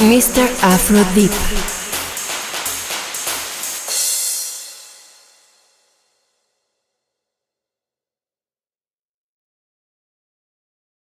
Mr. Afro Deep.